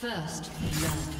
First blood.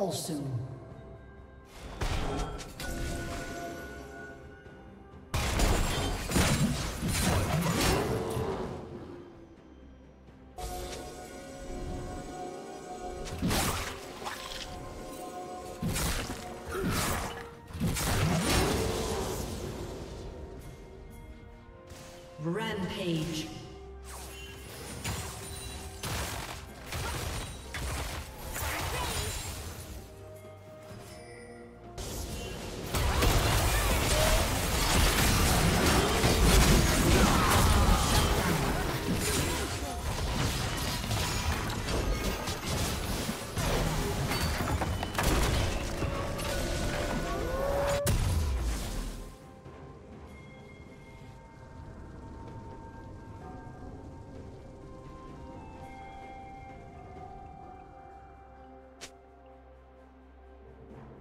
Fall soon. Rampage.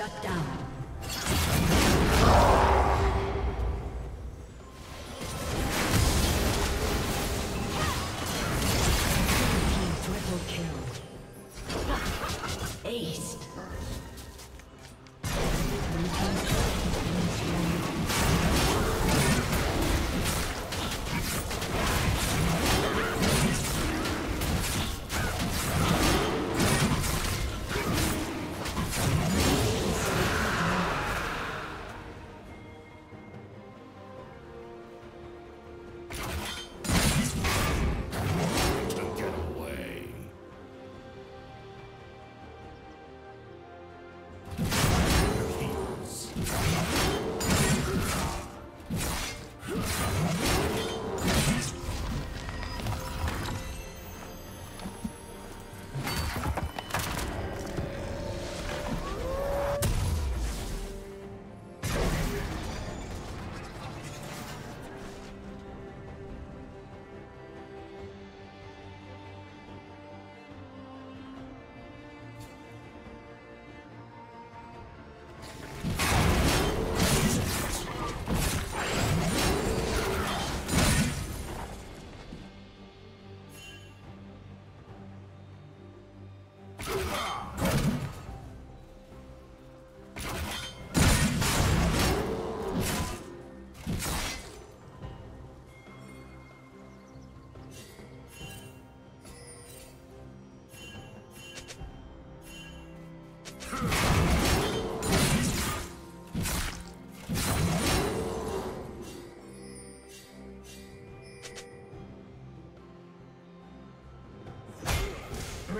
Shut down.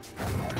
Come on.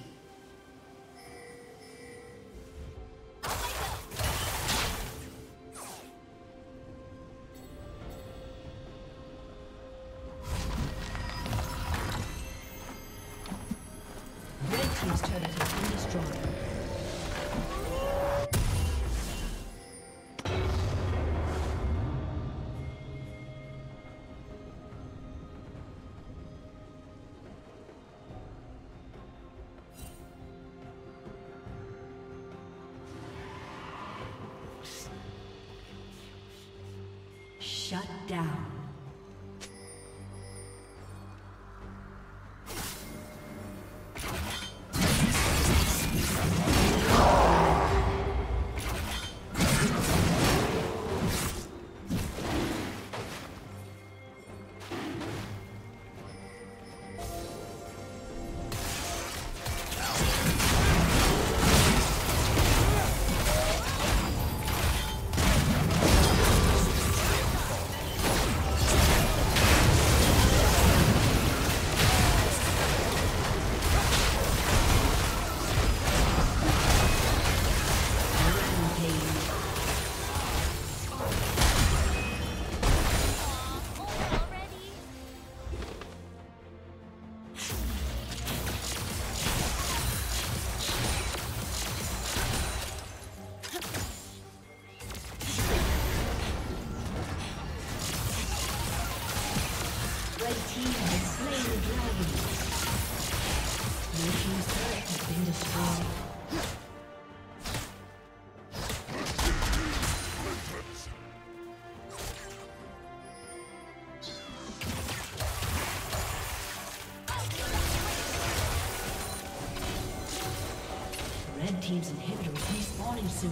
Team's inhibitor is respawning soon.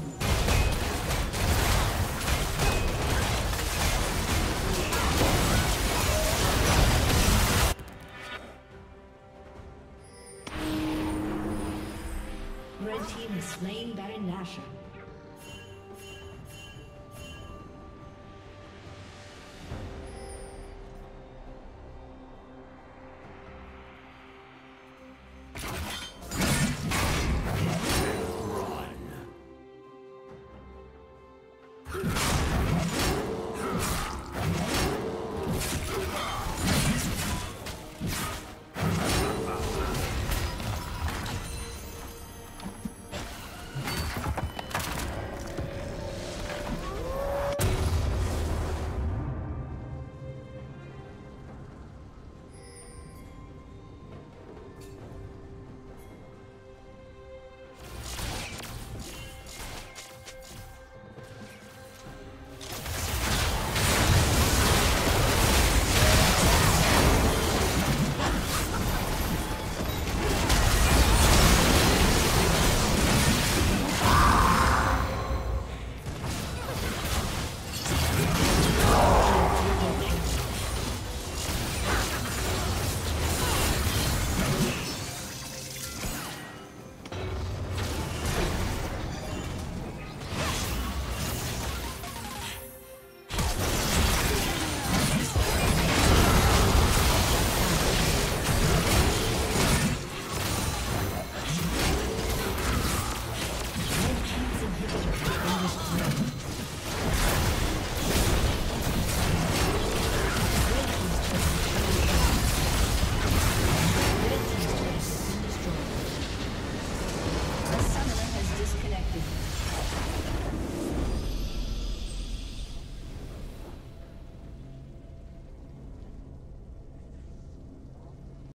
Red team is slain Baron Nashor.